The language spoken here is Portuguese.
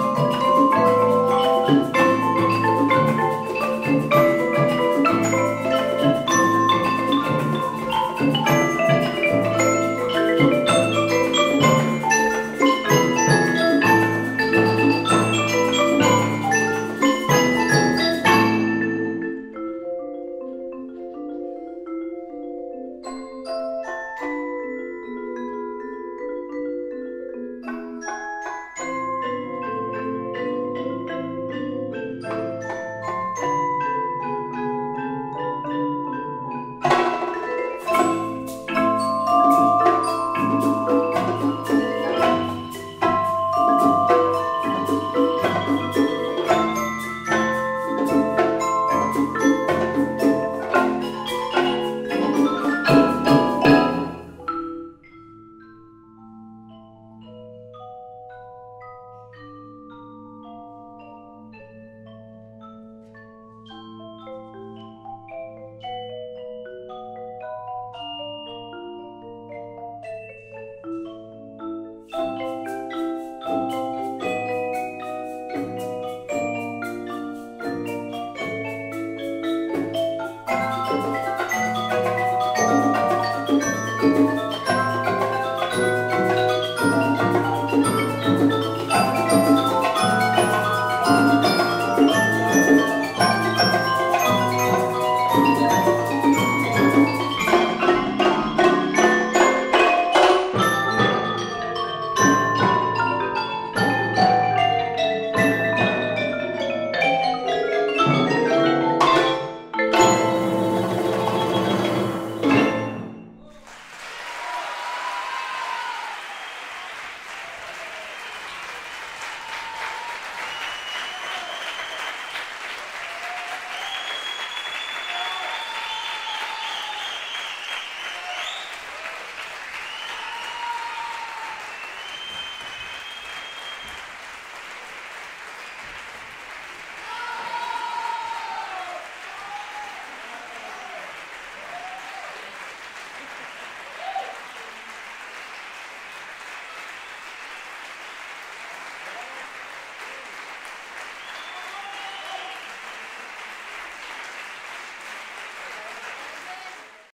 Música